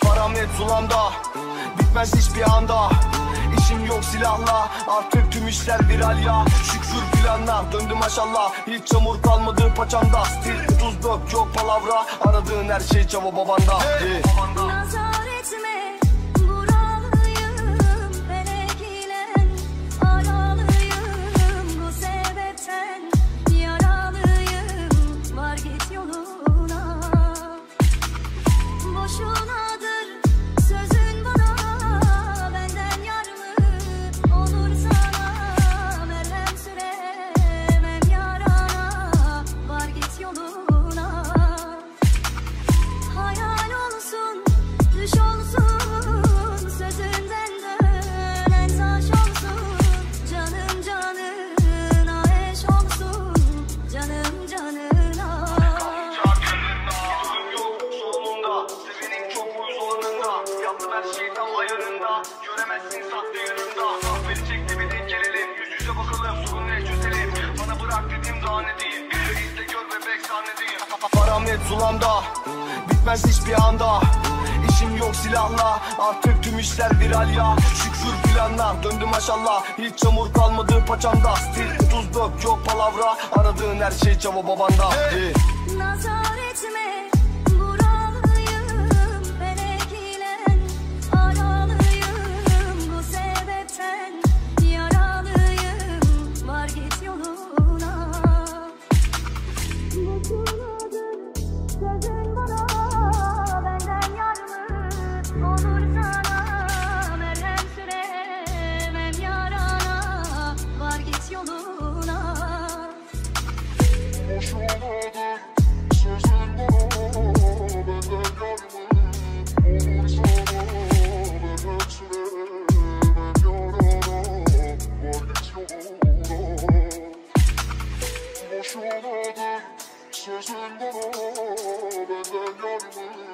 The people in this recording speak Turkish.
Param net zulanda Bitmez hiçbir anda İşim yok silahla Artık tüm işler viral ya Şükür planlar döndü maşallah Hiç çamur kalmadı paçamda Stil tuz dök yok palavra Aradığın her şey çava babanda hey. Nazar Göremezsin sahte yanında Beni çekti bir denk Yüz yüze bakalım sorun ne çözelim Bana bırak dedim daha ne diyeyim Bir gör bebek sahnedeyim Param net zulanda. Bitmez hiçbir anda Silahla Artık tüm işler viral ya. Şükür planlar döndü maşallah. Hiç çamur kalmadı paçamda. Stil tuz dök yok palavra. Aradığın her şey çava babanda. Hey. Nazar etme, yaralıyım, var git yoluna. Sözün bana benden yar